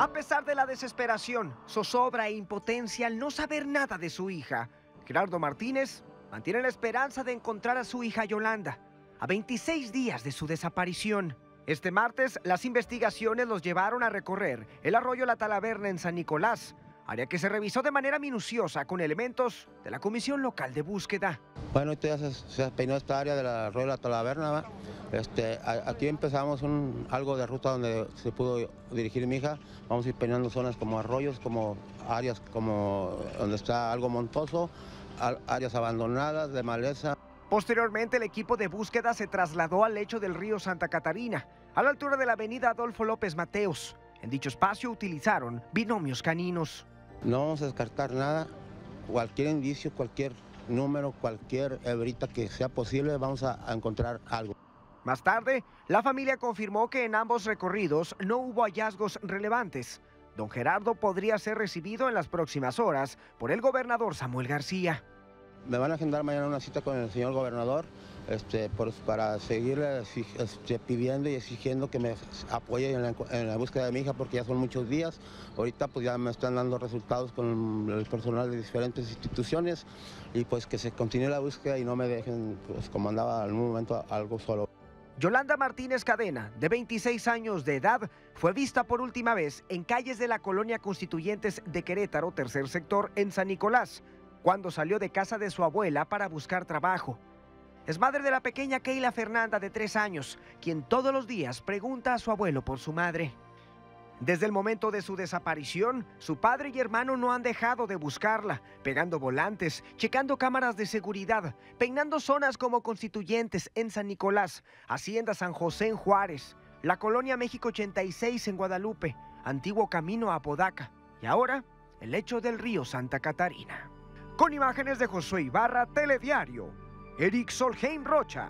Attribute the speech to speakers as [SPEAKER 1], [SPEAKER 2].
[SPEAKER 1] A pesar de la desesperación, zozobra e impotencia al no saber nada de su hija, Gerardo Martínez mantiene la esperanza de encontrar a su hija Yolanda, a 26 días de su desaparición. Este martes, las investigaciones los llevaron a recorrer el arroyo La Talaverna en San Nicolás, área que se revisó de manera minuciosa con elementos de la Comisión Local de Búsqueda.
[SPEAKER 2] Bueno, ya se, se peinó esta área del arroyo La Talaverna. Este, aquí empezamos un, algo de ruta donde se pudo dirigir mi hija. Vamos a ir peinando zonas como arroyos, como áreas como donde está algo montoso, áreas abandonadas de maleza.
[SPEAKER 1] Posteriormente, el equipo de búsqueda se trasladó al lecho del río Santa Catarina, a la altura de la avenida Adolfo López Mateos. En dicho espacio utilizaron binomios caninos.
[SPEAKER 2] No vamos a descartar nada, cualquier indicio, cualquier número, cualquier hebrita que sea posible, vamos a, a encontrar algo.
[SPEAKER 1] Más tarde, la familia confirmó que en ambos recorridos no hubo hallazgos relevantes. Don Gerardo podría ser recibido en las próximas horas por el gobernador Samuel García.
[SPEAKER 2] Me van a agendar mañana una cita con el señor gobernador este, para seguirle este, pidiendo y exigiendo que me apoye en la, búsqueda de mi hija porque ya son muchos días. Ahorita pues ya me están dando resultados con el personal de diferentes instituciones y pues que se continúe la búsqueda y no me dejen pues como andaba en un momento algo solo.
[SPEAKER 1] Yolanda Martínez Cadena, de 26 años de edad, fue vista por última vez en calles de la colonia Constituyentes de Querétaro, tercer sector, en San Nicolás, cuando salió de casa de su abuela para buscar trabajo. Es madre de la pequeña Keila Fernanda, de tres años, quien todos los días pregunta a su abuelo por su madre. Desde el momento de su desaparición, su padre y hermano no han dejado de buscarla, pegando volantes, checando cámaras de seguridad, peinando zonas como constituyentes en San Nicolás, Hacienda San José en Juárez, la Colonia México 86 en Guadalupe, antiguo camino a Apodaca y ahora el lecho del río Santa Catarina. Con imágenes de Josué Ibarra, Telediario, Eric Solheim Rocha.